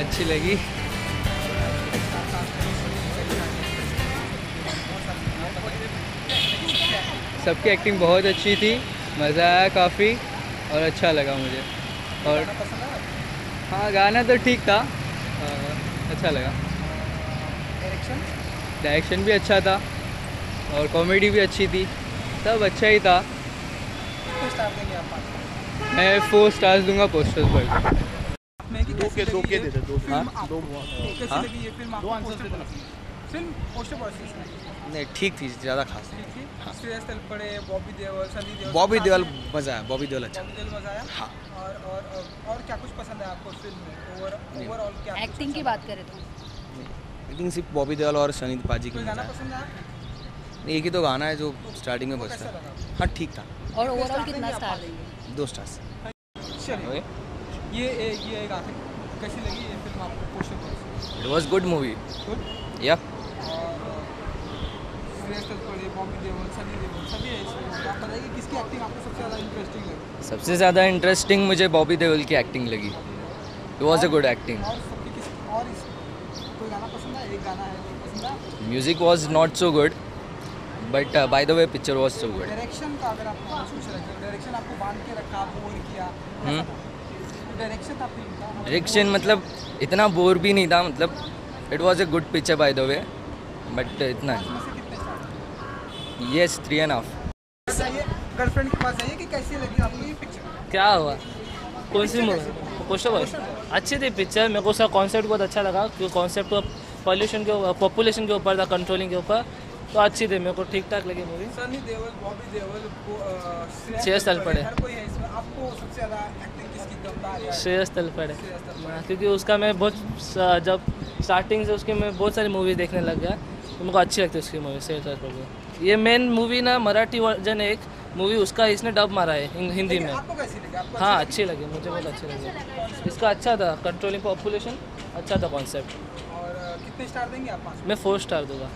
अच्छी लगी। सबकी एक्टिंग बहुत अच्छी थी मज़ा आया काफ़ी और अच्छा लगा मुझे। और हाँ गाना तो ठीक था अच्छा लगा। डायरेक्शन भी अच्छा था और कॉमेडी भी अच्छी थी सब अच्छा ही था। मैं फोर स्टार्स दूँगा पोस्टर्स पर। दो के दो के दे दे दो हाँ? दो कैसी हाँ? ये फ़िल्म आपको Poster Boys film Poster Boys नहीं। ठीक थी ज़्यादा खास नहीं। तलपड़े बॉबी देओल सनी देओल बॉबी देओल मज़ा आया बॉबी देओल अच्छा। बॉबी देओल मज़ा आया? हाँ। और और और- क्या कुछ पसंद है आपको फ़िल्म में? ओवर ओवरऑल क्या एक्टिंग की बात करें तो। थिंक सिर्फ़ बॉबी देओल और सनी पाजी है? की गाना पसंद है नहीं, एक ही तो गाना है जो स्टार्टिंग में बजता है। हाँ ठीक था। और ओवरऑल कितना स्टार देंगे दो स्टार्स चलिए। ये ये एक आखिर कैसी लगी ये फ़िल्म आपको? Poster Boys it was good movie good या तो सबसे ज़्यादा इंटरेस्टिंग लगी? सबसे ज़्यादा इंटरेस्टिंग मुझे बॉबी देओल की एक्टिंग लगी। It was a good acting? Music was not so good but by the way picture was so good direction का अगर आप रखें डायरेक्शन आपको बाँध के रखा बोर किया हम्म। डायरेक्शन था फ़िल्म का डायरेक्शन मतलब इतना बोर भी नहीं था मतलब it was a good picture by the way but इतना yes three and half girlfriend के पास जाइए कि कैसी लगी आपको ये पिक्चर क्या हुआ? कौन सी मूवी पोस्टर बॉय अच्छी थी पिक्चर मेरे को उसका कॉन्सेप्ट बहुत अच्छा लगा क्योंकि कॉन्सेप्ट पॉल्यूशन के पॉपुलेशन के ऊपर था कंट्रोलिंग के ऊपर। तो अच्छी थी मेरे को ठीक ठाक लगी मूवी सनी देओल बॉबी देओल को श्रेयस तलपड़े। हर कोई है इसमें। आपको सबसे ज़्यादा एक्टिंग किसकी दमदार है? श्रेयस तलपड़े। हाँ, क्योंकि उसका मैं बहुत जब स्टार्टिंग से उसकी मैं बहुत सारी मूवी देखने लग गया तो मेरे को अच्छी लगती है उसकी मूवी श्रेयस तलपड़े ये मेन मूवी ना मराठी वर्जन एक मूवी उसका इसने डब मारा है हिंदी में। आपको कैसी लगी? आपको हाँ अच्छी लगी? मुझे बहुत अच्छी लगी। इसका अच्छा था कंट्रोलिंग पॉपुलेशन अच्छा था कॉन्सेप्ट और कितने स्टार देंगे आप मैं फोर स्टार दूँगा।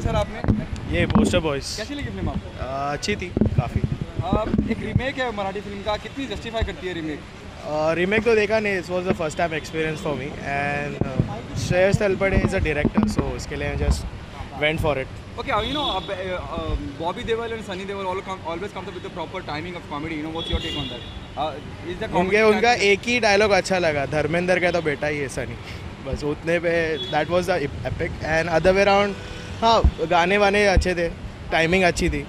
सर आपने? ये पोस्टर बॉयज़ कैसी लगी फ़िल्म आपको? अच्छी थी काफ़ी। अब एक रीमेक है मराठी फ़िल्म का कितनी जस्टिफाई करती है रीमेक रीमेक तो देखा नहीं it was the first time experience for me and Shreyas Talpade is a director so इसके लिए just went for it Bobby Deol and Sunny Deol all come, always comes up with the proper timing of comedy. You know, what's your take on that? Uh, is the comedy उनके उनका एक ही dialogue अच्छा लगा धर्मेंद्र का तो बेटा ही है सनी बस उतने पे that was the epic and other way round हाँ गाने वाने अच्छे थे टाइमिंग अच्छी थी।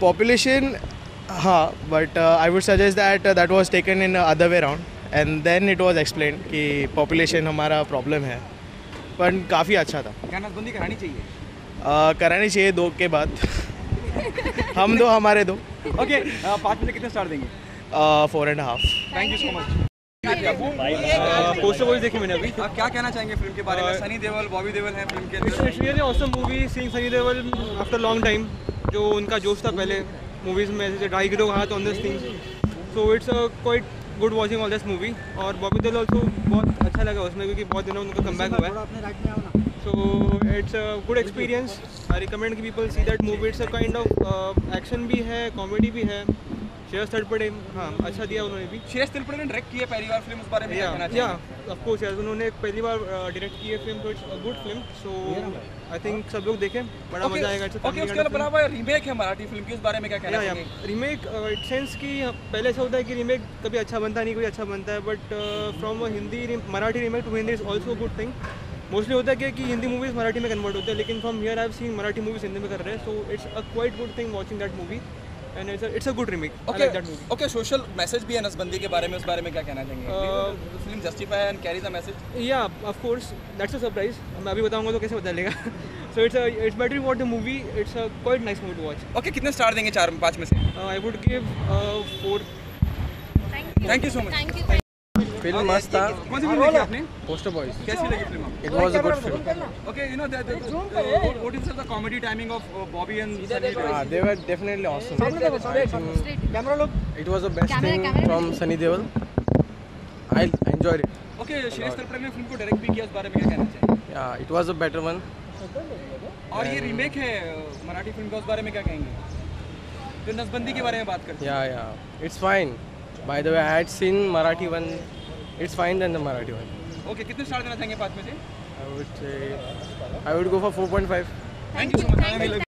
पॉपुलेशन हाँ but I would suggest that that was taken in other way round and then it was explain कि पॉपुलेशन हमारा प्रॉब्लम है। पर काफ़ी अच्छा था। क्या नसबंदी करानी चाहिए। Uh, करानी चाहिए दो के बाद। हम दो हमारे दो। ओके पाँच में से कितने स्टार देंगे? Four and half thank you so much Poster Boys देखी मैंने अभी। आप क्या कहना चाहेंगे फ़िल्म के बारे में? सनी देओल बॉबी देओल हैं फ़िल्म के अंदर। Really awesome movie seeing Sunny Deol after long time जो उनका जोश था पहले मूवीज़ में जैसे ढाई हाथ on this thing so it's quite good watching all this movie और बॉबी देओल ऑल्सो बहुत अच्छा लगा उसमें क्योंकि बहुत दिनों उनका कम बैक हुआ है। So it's a good experience I recommend कि people see that movie it's a kind of action भी है कॉमेडी भी है। शेयर थर्ड पड़े हाँ अच्छा दिया उन्होंने भी। शेष तिलपड़े ने डायरेक्ट की है पहली बार फ़िल्म उस बारे में क्या कहना या ऑफ़ कोर्स यार उन्होंने पहली बार डायरेक्ट की है फ़िल्म तो it's a good film so I think सब लोग देखें बड़ा मज़ा आएगा अच्छा ओके उसके अलावा रीमेक है मराठी फ़िल्म की उस बारे में क्या कहना चाहेंगे? रीमेक इट सेंस कि पहले ऐसा होता है कि रीमेक कभी अच्छा बनता नहीं कोई अच्छा बनता है but from a Hindi Marathi remake to Hindi is also good thing mostly होता है क्या कि हिंदी मूवीज़ मराठी में कन्वर्ट होते हैं लेकिन from here I have seen Marathi movies Hindi में कर रहे हैं so it's a quite good thing watching that movie and it's it's a good remake okay that movie okay social message भी है नसबंदी के बारे में उस बारे में क्या कहना चाहेंगे? Film justify and carries a message या of course that's a surprise मैं अभी बताऊँगा तो कैसे पता चलेगा। So it's it's better what the movie it's a quite nice movie to watch okay कितने स्टार देंगे चार पाँच में से? I would give four thank you so much film मस्त था कौन सी फ़िल्म देखी आपने पोस्टर बॉयज़ कैसी लगी फ़िल्म आपको it was a good film Okay, you know, the, the, the, uh, what, what is the comedy timing of uh, Bobby and Sunny Deol? they were definitely awesome it was the best Camera, thing camera. from Sunny Deol I enjoyed it Okay, Shreyas Talpade ने film को direct भी किया इस बारे में क्या कहना चाहिए yeah it was a better one और ये रीमेक है uh, मराठी फ़िल्म का उस बारे में क्या कहेंगे नसबंदी के बारे में बात करते yeah yeah it's fine By the way, I had seen Marathi one. It's fine then the Marathi one okay कितने स्टार देना चाहेंगे पाँच में से? I would go for 4.5 thank you so much